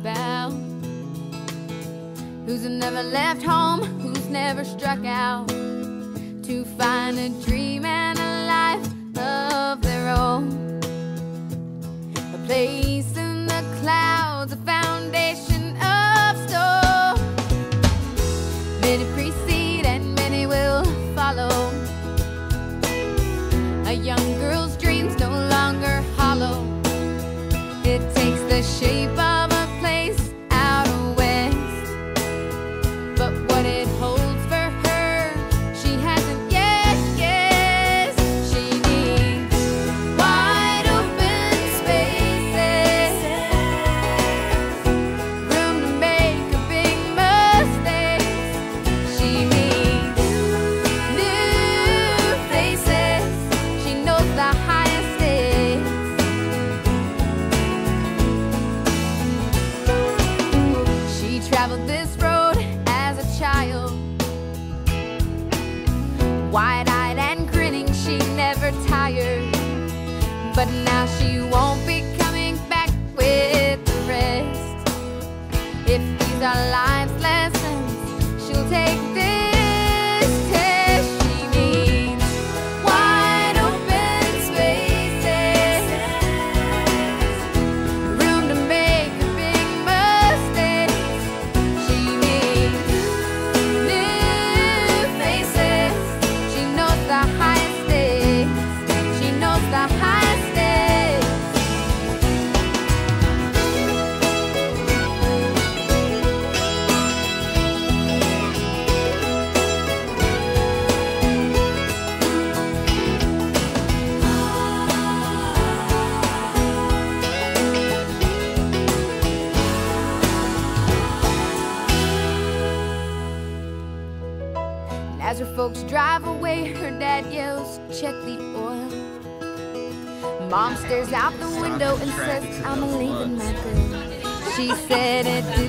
about who's never left home, who's never struck out to find a dream. she said it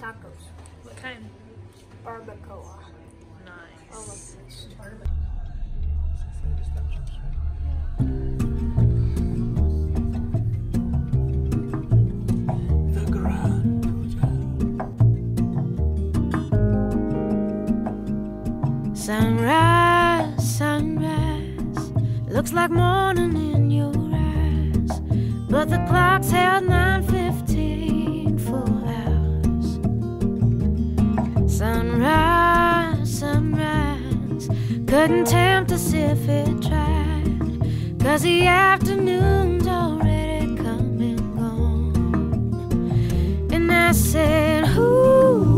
Tacos. What kind? Barbacoa. Nice. Sunrise, sunrise, looks like morning in your eyes, but the clock's held nine. Sunrise, sunrise, couldn't tempt us if it tried. Cause the afternoon's already come and gone. And I said, Who?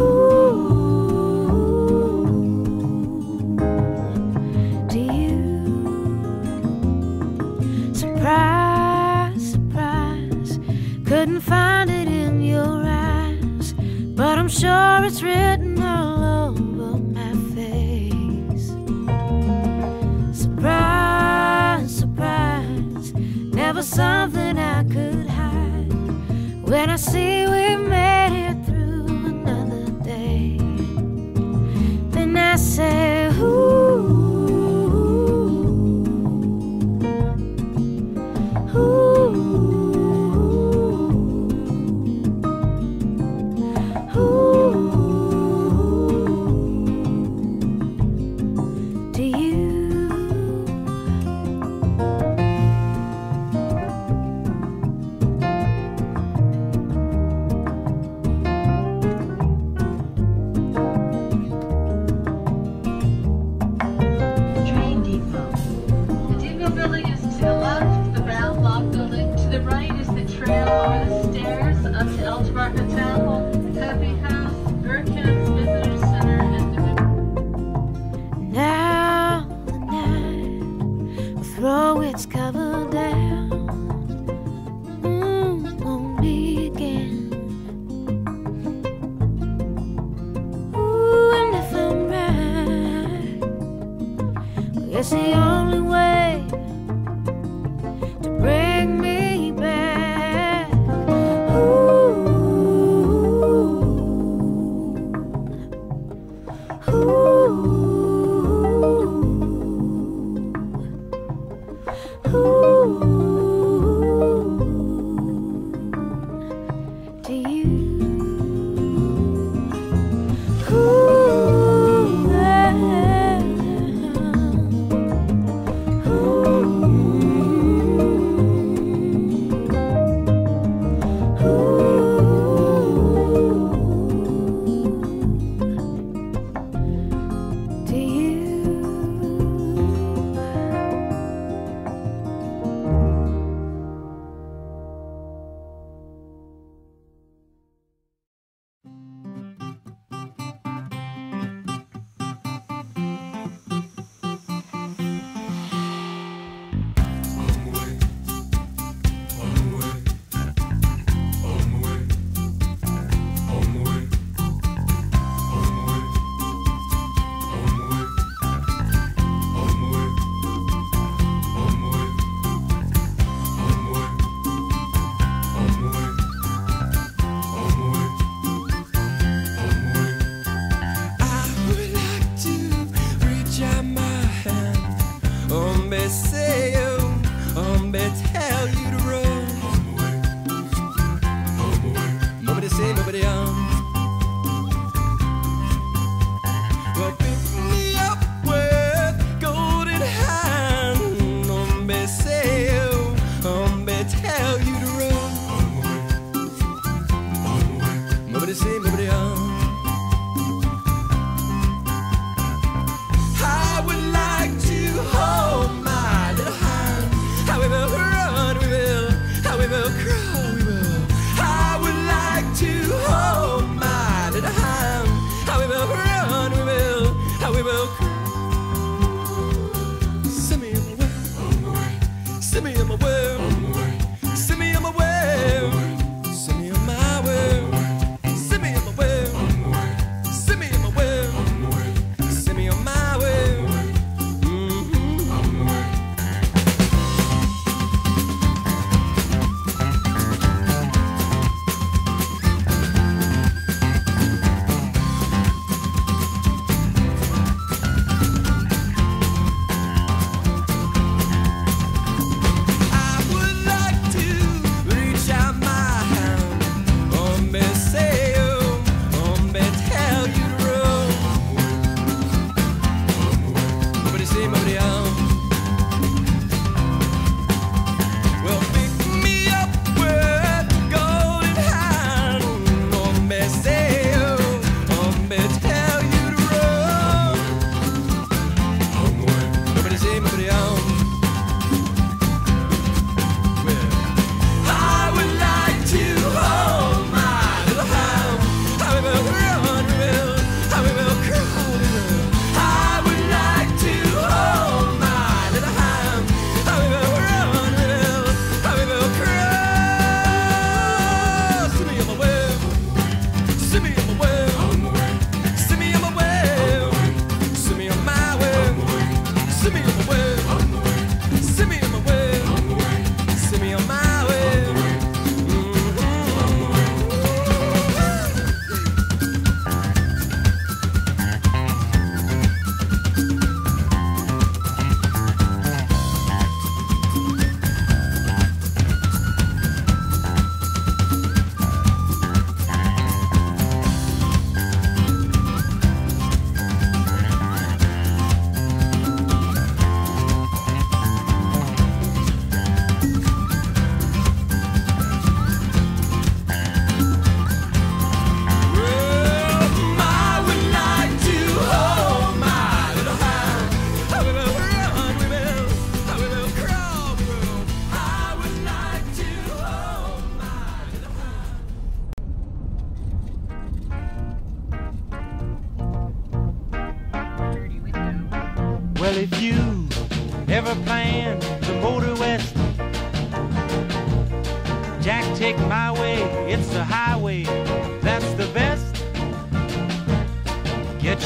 Ooh. it's real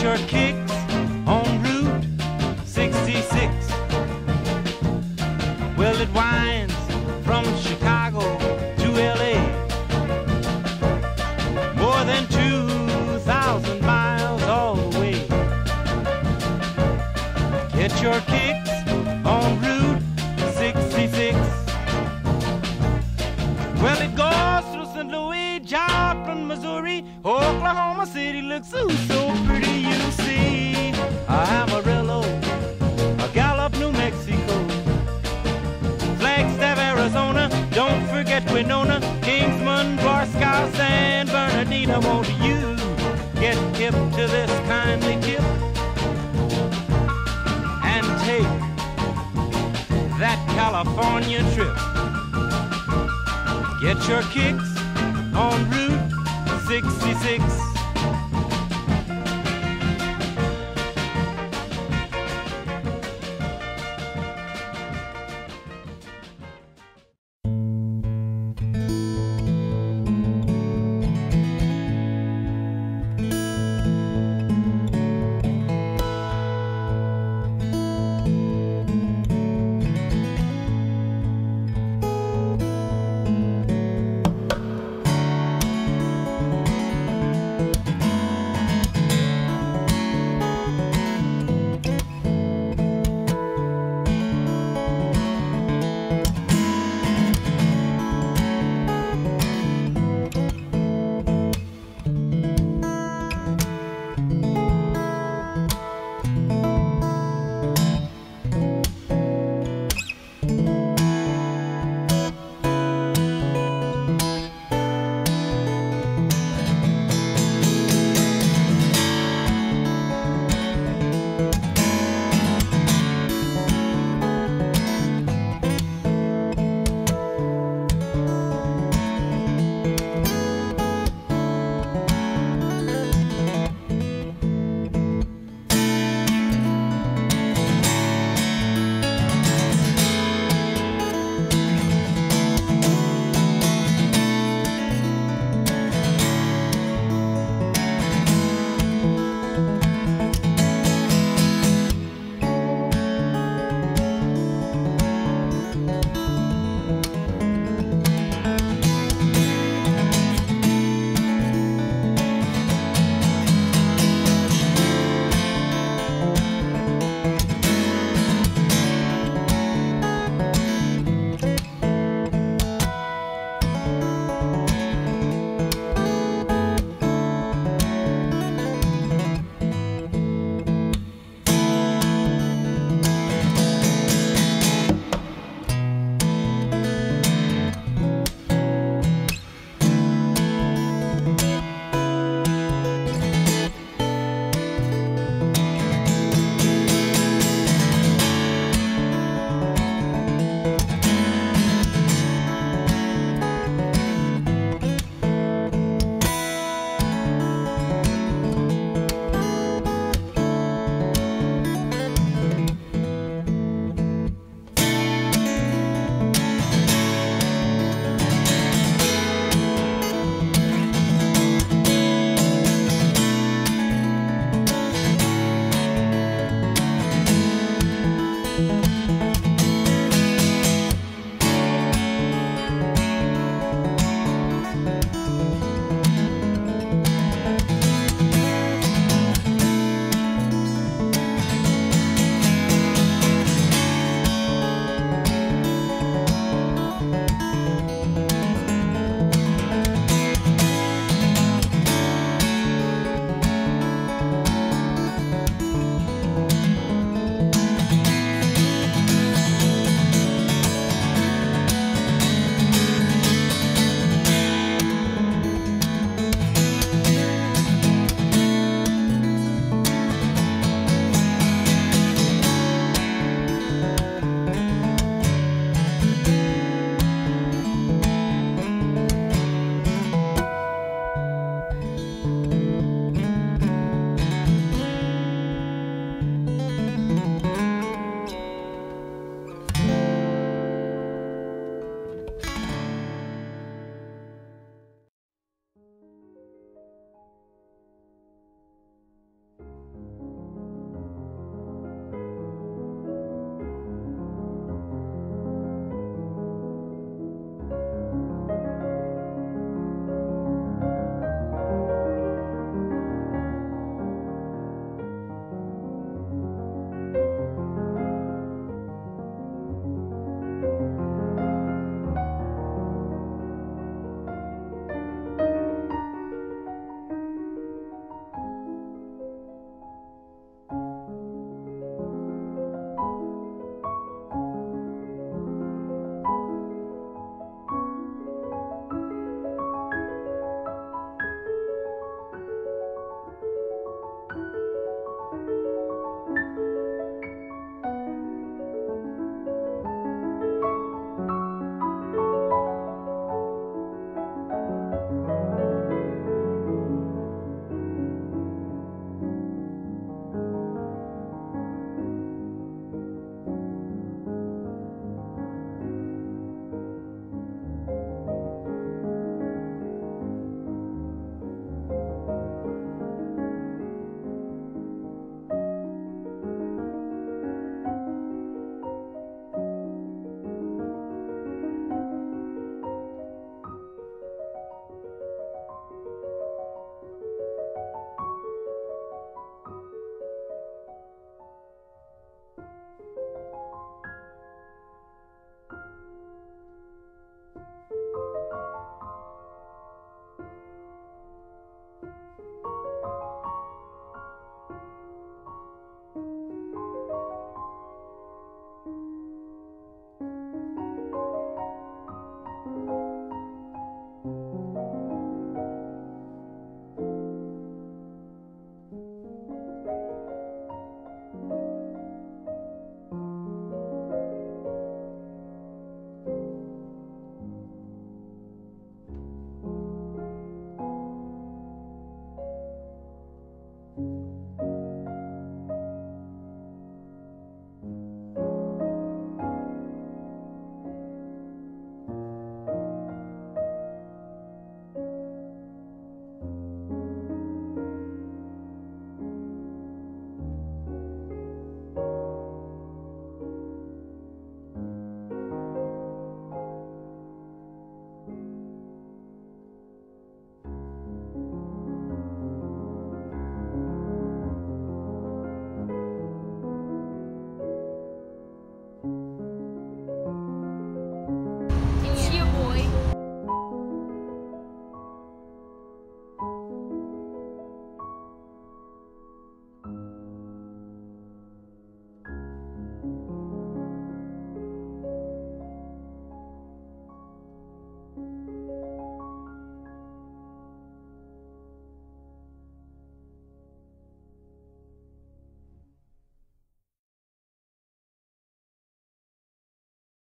your kicks On Route 66.